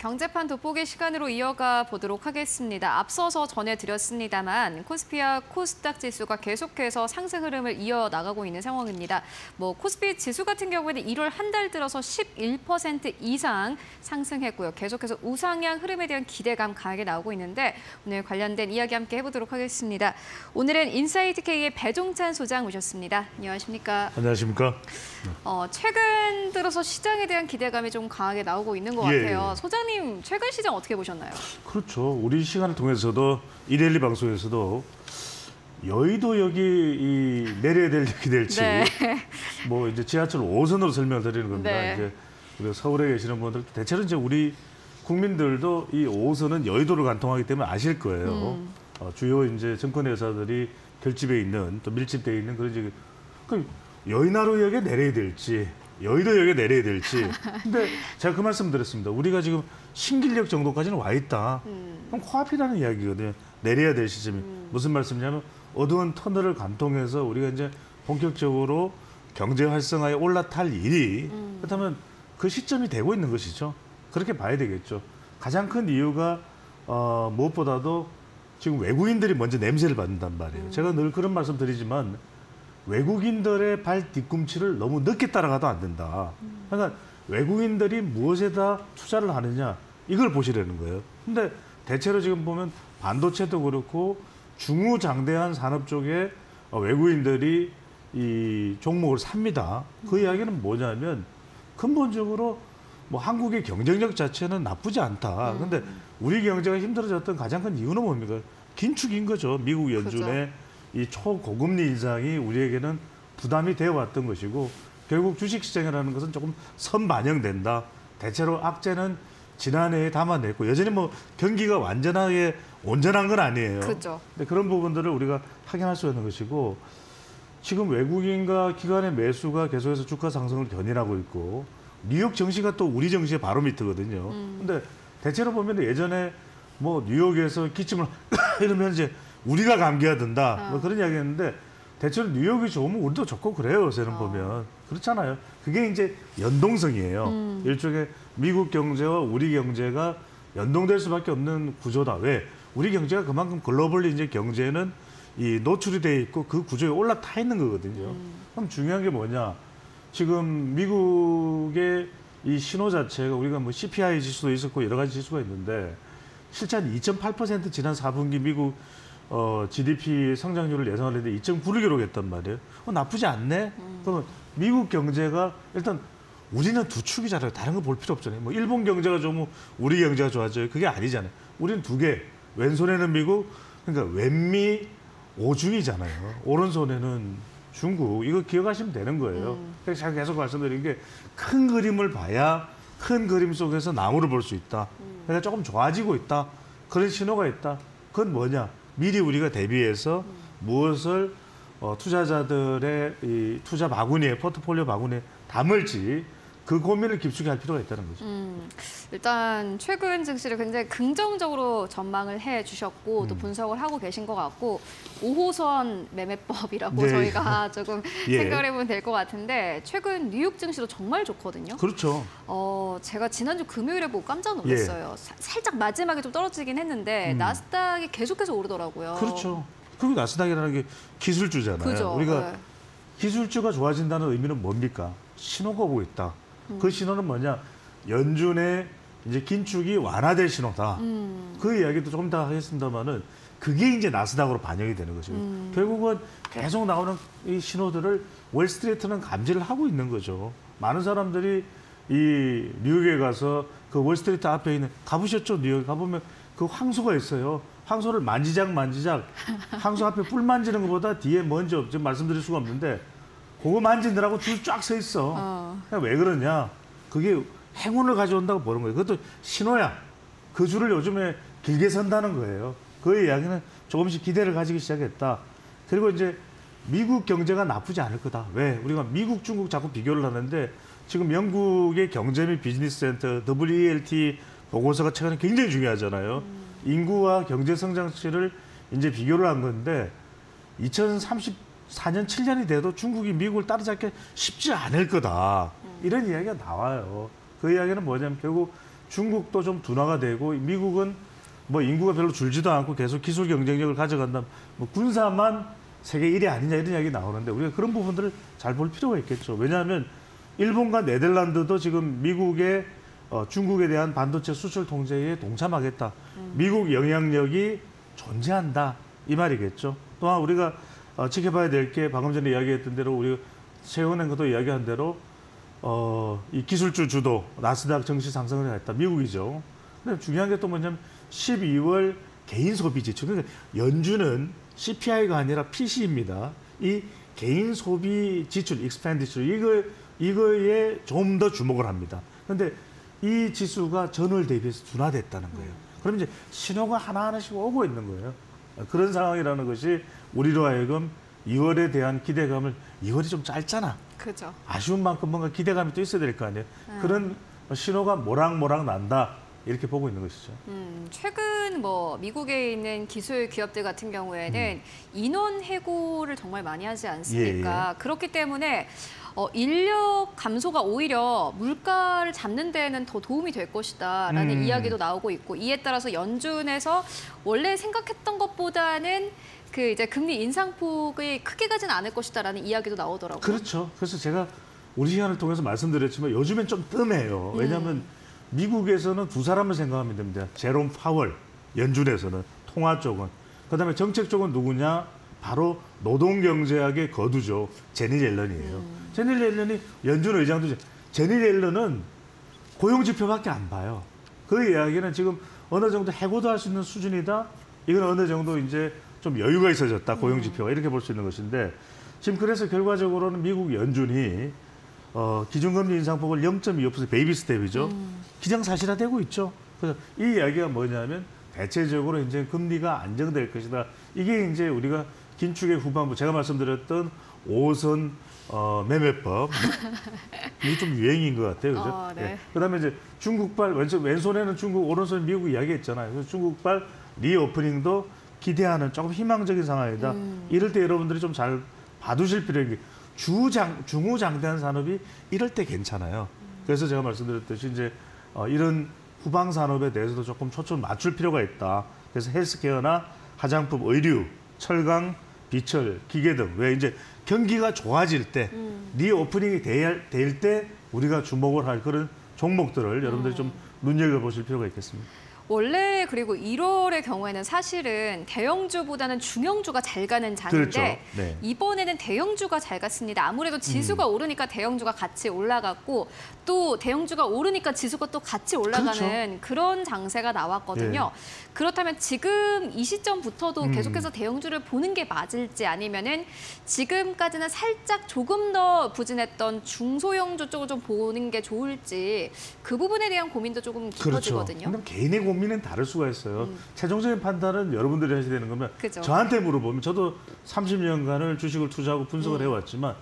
네, 경제판 돋보기 시간으로 이어가 보도록 하겠습니다. 앞서서 전해드렸습니다만 코스피와 코스닥 지수가 계속해서 상승 흐름을 이어나가고 있는 상황입니다. 뭐 코스피 지수 같은 경우에는 1월 한 달 들어서 11% 이상 상승했고요. 계속해서 우상향 흐름에 대한 기대감 강하게 나오고 있는데 오늘 관련된 이야기 함께 해보도록 하겠습니다. 오늘은 인사이트K의 배종찬 소장 모셨습니다. 안녕하십니까? 안녕하십니까? 어, 최근 들어서 시장에 대한 기대감이 좀 강하게 나오고 있는 것 예, 같아요. 예. 소장님, 최근 시장 어떻게 보셨나요? 그렇죠. 우리 시간을 통해서도 이데일리 방송에서도 여의도역이 이 내려야 될 역이 될지 네. 뭐 이제 지하철 5선으로 설명을 드리는 겁니다. 네. 이제 우리 서울에 계시는 분들 대체로 이제 우리 국민들도 이 5선은 여의도를 관통하기 때문에 아실 거예요. 음. 어, 주요 이제 정권 회사들이 결집해 있는 또 밀집돼 있는 그런 이제 그 여의나루역에 내려야 될지 여의도역에 내려야 될지. 근데 제가 그 말씀 드렸습니다. 우리가 지금 신길역 정도까지는 와 있다. 음. 그럼 코앞이라는 이야기거든요. 내려야 될 시점이 무슨 말씀이냐면 어두운 터널을 관통해서 우리가 이제 본격적으로 경제 활성화에 올라탈 일이 음. 그렇다면 그 시점이 되고 있는 것이죠. 그렇게 봐야 되겠죠. 가장 큰 이유가 어, 무엇보다도 지금 외국인들이 먼저 냄새를 맡는단 말이에요. 제가 늘 그런 말씀 드리지만 외국인들의 발 뒤꿈치를 너무 늦게 따라가도 안 된다. 그러니까 외국인들이 무엇에다 투자를 하느냐 이걸 보시라는 거예요. 근데 대체로 지금 보면 반도체도 그렇고 중후장대한 산업 쪽에 어, 외국인들이 이 종목을 삽니다. 그 이야기는 뭐냐면 근본적으로 뭐 한국의 경쟁력 자체는 나쁘지 않다. 근데 우리 경제가 힘들어졌던 가장 큰 이유는 뭡니까? 긴축인 거죠. 미국 연준의 이 초고금리 인상이 우리에게는 부담이 되어 왔던 것이고 결국 주식시장이라는 것은 조금 선반영된다. 대체로 악재는 지난해에 담아냈고 여전히 뭐 경기가 완전하게 온전한 건 아니에요. 그죠. 근데 그런 부분들을 우리가 확인할 수 있는 것이고 지금 외국인과 기관의 매수가 계속해서 주가 상승을 견인하고 있고 뉴욕 증시가 또 우리 증시의 바로미터거든요. 근데 대체로 보면 예전에 뭐 뉴욕에서 기침을 이러면 이제 우리가 감기가 든다 뭐 그런 이야기 했는데 대체로 뉴욕이 좋으면 우리도 좋고 그래요 요새는 보면 그렇잖아요. 그게 이제 연동성이에요. 일종의 미국 경제와 우리 경제가 연동될 수밖에 없는 구조다. 왜? 우리 경제가 그만큼 글로벌리 이제 경제는 이 노출이 돼 있고 그 구조에 올라타 있는 거거든요. 그럼 중요한 게 뭐냐? 지금 미국의 이 신호 자체가 우리가 뭐 CPI 지수도 있었고 여러 가지 지수가 있는데 실제 한 2.8% 지난 4분기 미국 어, GDP 성장률을 예상을 했는데 2.9를 기록했단 말이에요. 어, 나쁘지 않네. 그러면 미국 경제가 일단 우리는 두 축이 잘해요. 다른 거 볼 필요 없잖아요. 뭐 일본 경제가 좋으면 우리 경제가 좋아져요. 그게 아니잖아요. 우리는 두 개. 왼손에는 미국, 그러니까 왼미 오중이잖아요. 오른손에는 중국. 이거 기억하시면 되는 거예요. 그래서 제가 계속 말씀드린 게 큰 그림을 봐야 큰 그림 속에서 나무를 볼 수 있다. 그러니까 조금 좋아지고 있다. 그런 신호가 있다. 그건 뭐냐? 미리 우리가 대비해서 무엇을 어, 투자자들의 이 투자 바구니에 포트폴리오 바구니에 담을지 그 고민을 깊숙이 할 필요가 있다는 거죠. 음, 일단 최근 증시를 굉장히 긍정적으로 전망을 해 주셨고 음. 또 분석을 하고 계신 것 같고 5호선 매매법이라고 네. 저희가 조금 예. 생각을 해보면 될 것 같은데 최근 뉴욕 증시도 정말 좋거든요. 그렇죠. 어, 제가 지난주 금요일에 보고 깜짝 놀랐어요. 사- 살짝 마지막에 좀 떨어지긴 했는데 음. 나스닥이 계속해서 오르더라고요. 그렇죠. 그리고 나스닥이라는 게 기술주잖아요. 그죠. 우리가 네. 기술주가 좋아진다는 의미는 뭡니까? 신호가 오고 있다. 음. 그 신호는 뭐냐? 연준의 이제 긴축이 완화될 신호다. 음. 그 이야기도 조금 더 하겠습니다만은 그게 이제 나스닥으로 반영이 되는 거죠. 음. 결국은 계속 나오는 이 신호들을 월스트리트는 감지를 하고 있는 거죠. 많은 사람들이 이 뉴욕에 가서 그 월스트리트 앞에 있는 가보셨죠? 뉴욕 가보면 그 황소가 있어요. 황소를 만지작 만지작 황소 앞에 뿔 만지는 것보다 뒤에 먼저 지금 말씀드릴 수가 없는데 그거 만지느라고 줄 쫙 서 있어. 어. 왜 그러냐? 그게 행운을 가져온다고 보는 거예요. 그것도 신호야. 그 줄을 요즘에 길게 선다는 거예요. 그 이야기는 조금씩 기대를 가지기 시작했다. 그리고 이제 미국 경제가 나쁘지 않을 거다. 왜? 우리가 미국, 중국 자꾸 비교를 하는데 지금 영국의 경제 및 비즈니스 센터 WELT 보고서가 최근에 굉장히 중요하잖아요. 인구와 경제 성장치를 이제 비교를 한 건데 2034년 7년이 돼도 중국이 미국을 따라잡기 쉽지 않을 거다. 이런 이야기가 나와요. 그 이야기는 뭐냐면 결국 중국도 좀 둔화가 되고 미국은 뭐 인구가 별로 줄지도 않고 계속 기술 경쟁력을 가져간다. 뭐 군사만 세계 1위 아니냐 이런 이야기 나오는데 우리가 그런 부분들을 잘 볼 필요가 있겠죠. 왜냐하면 일본과 네덜란드도 지금 미국의 어, 중국에 대한 반도체 수출 통제에 동참하겠다. 미국 영향력이 존재한다 이 말이겠죠. 또한 우리가 어, 지켜봐야 될 게 방금 전에 이야기했던 대로 우리 최영은행도 이야기한 대로 어, 이 기술주 주도 나스닥 증시 상승을 했다. 미국이죠. 근데 중요한 게 또 뭐냐면 12월 개인 소비 지출. 그러니까 연준은 CPI가 아니라 PC입니다. 이 개인 소비 지출, 익스펜디처 이거 이거에 좀 더 주목을 합니다. 근데 이 지수가 전월 대비해서 둔화됐다는 거예요. 그럼 이제 신호가 하나하나씩 오고 있는 거예요. 그런 상황이라는 것이 우리로 하여금 2월에 대한 기대감을 2월이 좀 짧잖아. 그죠. 아쉬운 만큼 뭔가 기대감이 또 있어야 될 거 아니에요. 그런 신호가 모락모락 난다. 이렇게 보고 있는 것이죠. 음, 최근 뭐 미국에 있는 기술 기업들 같은 경우에는 인원 해고를 정말 많이 하지 않습니까? 그렇기 때문에 어, 인력 감소가 오히려 물가를 잡는 데에는 더 도움이 될 것이다라는 음. 이야기도 나오고 있고 이에 따라서 연준에서 원래 생각했던 것보다는 그 이제 금리 인상폭이 크게 가진 않을 것이다라는 이야기도 나오더라고요. 그렇죠. 그래서 제가 우리 시간을 통해서 말씀드렸지만 요즘엔 좀 뜸해요. 왜냐하면 미국에서는 두 사람을 생각하면 됩니다. 제롬 파월, 연준에서는 통화 쪽은. 그다음에 정책 쪽은 누구냐? 바로 노동경제학의 거두죠. 재닛 옐런이에요. 재닛 옐런이 연준 의장도 재닛 옐런은 고용 지표밖에 안 봐요. 그 이야기는 지금 어느 정도 해고도 할 수 있는 수준이다. 이건 어느 정도 이제 좀 여유가 있어졌다. 고용 지표가 이렇게 볼 수 있는 것인데 지금 그래서 결과적으로는 미국 연준이 어, 기준금리 인상폭을 0.25% baby step이죠. 기정사실화되고 있죠. 그래서 이 이야기가 뭐냐면 대체적으로 이제 금리가 안정될 것이다. 이게 이제 우리가 긴축의 후반부 제가 말씀드렸던 5선 어, 매매법 이게 좀 유행인 것 같아요, 그죠? 어, 네. 예. 그다음에 이제 중국발 왼손 왼손에는 중국, 오른손 미국 이야기 했잖아요. 그래서 중국발 리오프닝도 기대하는 조금 희망적인 상황이다. 이럴 때 여러분들이 좀 잘 봐두실 필요한 게 주장 중후장대한 산업이 이럴 때 괜찮아요. 그래서 제가 말씀드렸듯이 이제 어, 이런 후방 산업에 대해서도 조금 초점 맞출 필요가 있다. 그래서 헬스케어나 화장품, 의류, 철강, 비철, 기계 등 왜 이제 경기가 좋아질 때 리오프닝이 될 때 우리가 주목을 할 그런 종목들을 여러분들이 좀 눈여겨 보실 필요가 있겠습니다. 원래 그리고 1월의 경우에는 사실은 대형주보다는 중형주가 잘 가는 장인데 그렇죠. 네. 이번에는 대형주가 잘 갔습니다. 아무래도 지수가 음. 오르니까 대형주가 같이 올라갔고 또 대형주가 오르니까 지수가 또 같이 올라가는 그렇죠. 그런 장세가 나왔거든요. 그렇다면 지금 이 시점부터도 음. 계속해서 대형주를 보는 게 맞을지 아니면은 지금까지는 살짝 조금 더 부진했던 중소형주 쪽을 좀 보는 게 좋을지 그 부분에 대한 고민도 조금 그렇죠. 깊어지거든요. 근데 개인의 고민은 다를 수가 있어요. 최종적인 판단은 여러분들이 하셔야 되는 거면 그죠. 저한테 물어보면 저도 30년간을 주식을 투자하고 분석을 해왔지만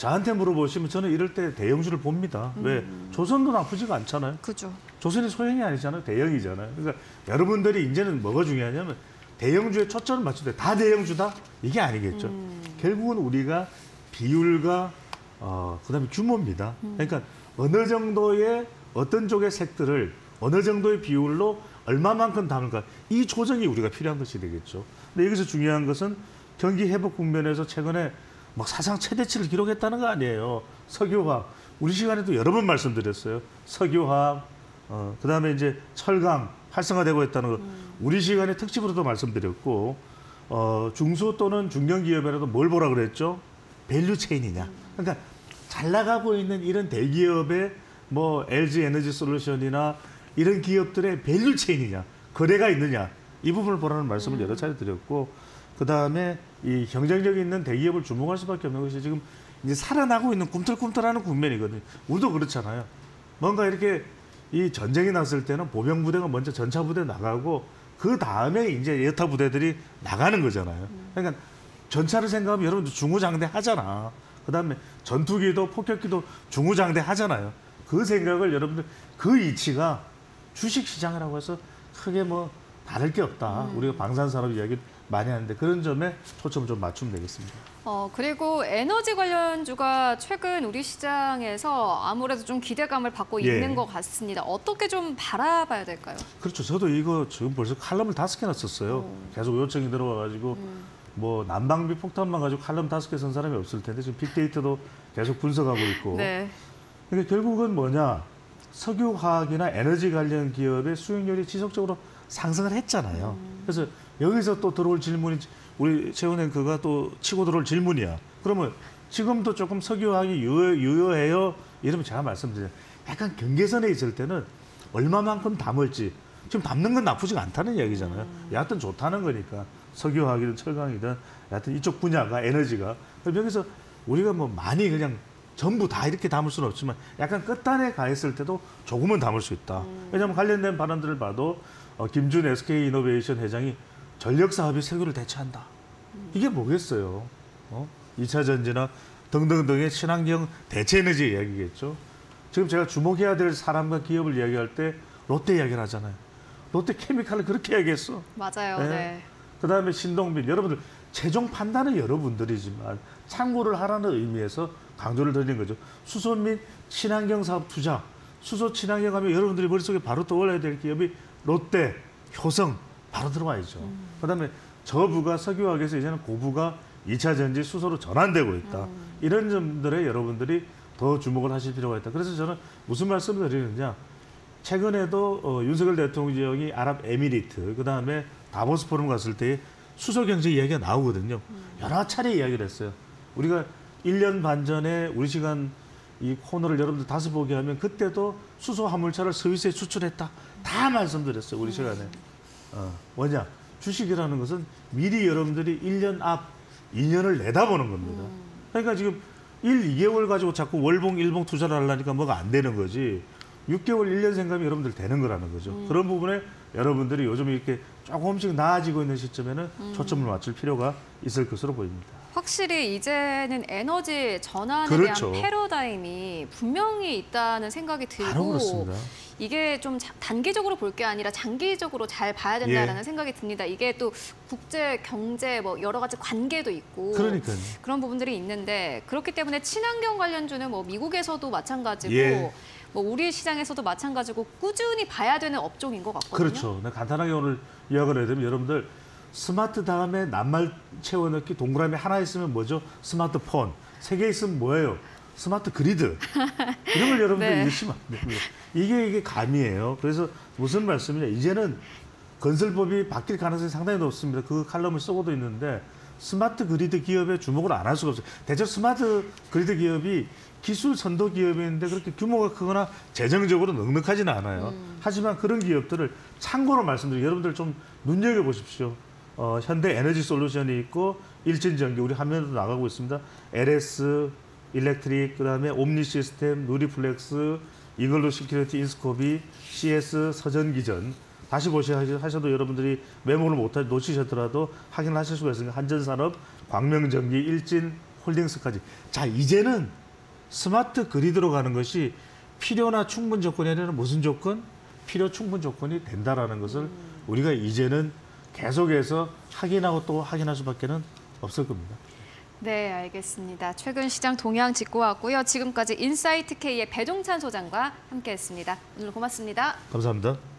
저한테 물어보시면 저는 이럴 때 대형주를 봅니다. 왜 조선도 나쁘지가 않잖아요. 그죠. 조선이 소형이 아니잖아요. 대형이잖아요. 그러니까 여러분들이 이제는 뭐가 중요하냐면 대형주에 초점을 때다 대형주다? 이게 아니겠죠. 결국은 우리가 비율과 어, 그다음에 규모입니다. 그러니까 어느 정도의 어떤 쪽의 색들을 어느 정도의 비율로 얼마만큼 담을까 이 조정이 우리가 필요한 것이 되겠죠. 근데 여기서 중요한 것은 경기 회복 국면에서 최근에 막 사상 최대치를 기록했다는 거 아니에요. 석유화학 우리 시간에도 여러 번 말씀드렸어요. 석유화학 어, 그 다음에 이제 철강 활성화되고 있다는 거 우리 시간에 특집으로도 말씀드렸고 어, 중소 또는 중견 기업이라도 뭘 보라 그랬죠? value chain이냐. 그러니까 잘 나가고 있는 이런 대기업의 뭐 LG 에너지 솔루션이나 이런 기업들의 value chain이냐, 거래가 있느냐 이 부분을 보라는 말씀을 여러 차례 드렸고 그 다음에 이 경쟁력 있는 대기업을 주목할 수밖에 없는 것이 지금 이제 살아나고 있는 꿈틀꿈틀하는 국면이거든요. 우리도 그렇잖아요. 뭔가 이렇게 이 전쟁이 났을 때는 보병 부대가 먼저 전차 부대 나가고 그 다음에 이제 여타 부대들이 나가는 거잖아요. 그러니까 전차를 생각하면 여러분들 중후장대 하잖아. 그 다음에 전투기도 폭격기도 중후장대 하잖아요. 그 생각을 여러분들 그 이치가 주식 시장이라고 해서 크게 뭐 다를 게 없다. 우리가 방산 산업 이야기 많이 하는데 그런 점에 초점을 좀 맞추면 되겠습니다. 어, 그리고 에너지 관련주가 최근 우리 시장에서 아무래도 좀 기대감을 받고 예. 있는 것 같습니다. 어떻게 좀 바라봐야 될까요? 그렇죠. 저도 이거 지금 벌써 칼럼을 다섯 개나 썼어요. 계속 요청이 들어와가지고 뭐 난방비 폭탄만 가지고 칼럼 다섯 개 쓴 사람이 없을 텐데 지금 빅데이터도 계속 분석하고 있고. 네. 그러니까 결국은 뭐냐 석유화학이나 에너지 관련 기업의 수익률이 지속적으로 상승을 했잖아요. 그래서 여기서 또 들어올 질문이 우리 최은행그가 또 치고 들어올 질문이야. 그러면 지금도 조금 석유화학이 유효, 유효해요? 이러면 제가 말씀드려요. 약간 경계선에 있을 때는 얼마만큼 담을지 지금 담는 건 나쁘지가 않다는 이야기잖아요. 여하튼 좋다는 거니까 석유화학이든 철강이든 여하튼 이쪽 분야가 에너지가 그럼 여기서 우리가 뭐 많이 그냥 전부 다 이렇게 담을 수는 없지만 약간 끝단에 가 있을 때도 조금은 담을 수 있다. 왜냐하면 관련된 발언들을 봐도 어, 김준 SK 이노베이션 회장이 전력 사업이 석유를 대체한다. 이게 뭐겠어요? 어? 2차 전지나 등등등의 친환경 대체 에너지 이야기겠죠. 지금 제가 주목해야 될 사람과 기업을 이야기할 때 롯데 이야기를 하잖아요. 롯데 케미칼을 그렇게 이야기했어. 맞아요. 네. 네. 그다음에 신동빈 여러분들 최종 판단은 여러분들이지만 참고를 하라는 의미에서 강조를 드리는 거죠. 수소 및 친환경 사업 투자. 수소 친환경 하면 여러분들이 머릿속에 바로 떠올라야 될 기업이 롯데, 효성 바로 들어와야죠. 그다음에 저부가 석유화학에서 이제는 고부가 2차 전지 수소로 전환되고 있다. 이런 점들에 여러분들이 더 주목을 하실 필요가 있다. 그래서 저는 무슨 말씀을 드리느냐. 최근에도 어, 윤석열 대통령이 아랍에미리트 그다음에 다보스 포럼 갔을 때 수소 경제 이야기가 나오거든요. 여러 차례 이야기를 했어요. 우리가 1년 반 전에 우리 시간 이 코너를 여러분들 다시 보게 하면 그때도 수소 화물차를 스위스에 수출했다. 다 말씀드렸어요. 우리 시간에. 어, 뭐냐? 주식이라는 것은 미리 여러분들이 1년 앞 2년을 내다보는 겁니다. 그러니까 지금 1, 2개월 가지고 자꾸 월봉, 일봉 투자를 하려니까 뭐가 안 되는 거지. 6개월, 1년 생각이 여러분들 되는 거라는 거죠. 그런 부분에 여러분들이 요즘 이렇게 조금씩 나아지고 있는 시점에는 초점을 맞출 필요가 있을 것으로 보입니다. 확실히 이제는 에너지 전환에 그렇죠. 대한 패러다임이 분명히 있다는 생각이 들고. 이게 좀 자- 단기적으로 볼 게 아니라 장기적으로 잘 봐야 된다라는 예. 생각이 듭니다. 이게 또 국제 경제 뭐 여러 가지 관계도 있고 그러니까요. 그런 부분들이 있는데 그렇기 때문에 친환경 관련주는 뭐 미국에서도 마찬가지고 예. 뭐 우리 시장에서도 마찬가지고 꾸준히 봐야 되는 업종인 것 같거든요. 그렇죠. 간단하게 오늘 이야기를 해야 되면 여러분들 스마트 다음에 낱말 채워넣기 동그라미 하나 있으면 뭐죠? 스마트폰. 세 개 있으면 뭐예요? 스마트 그리드. 이런 걸 여러분들 네. 읽으시면 안 됩니다. 이게 이게 감이에요. 그래서 무슨 말씀이냐? 이제는 건설법이 바뀔 가능성이 상당히 높습니다. 그 칼럼을 쓰고도 있는데 smart grid 기업에 주목을 안 할 수가 없어요. 대체 smart grid 기업이 기술 선도 기업인데 그렇게 규모가 크거나 재정적으로 넉넉하지는 않아요. 하지만 그런 기업들을 참고로 말씀드리고 여러분들 좀 눈여겨 보십시오. 어, 현대 에너지 솔루션이 있고 일진전기 우리 화면에도 나가고 있습니다. LS 일렉트릭 그다음에 옴니 시스템 누리플렉스 이글루 시큐리티 인스코비 CS 서전기전 다시 보셔 하셔도 여러분들이 메모를 못 하- 놓치셨더라도 확인하실 수가 있으니까 한전산업 광명전기 일진 홀딩스까지 자 이제는 smart grid로 가는 것이 필요나 충분 조건이 아니라 무슨 조건? 필요 충분 조건이 된다라는 것을 우리가 이제는 계속해서 확인하고 또 확인할 수밖에 는 없을 겁니다. 네, 알겠습니다. 최근 시장 동향 짚고 왔고요. 지금까지 인사이트 K의 배종찬 소장과 함께했습니다. 오늘 고맙습니다. 감사합니다.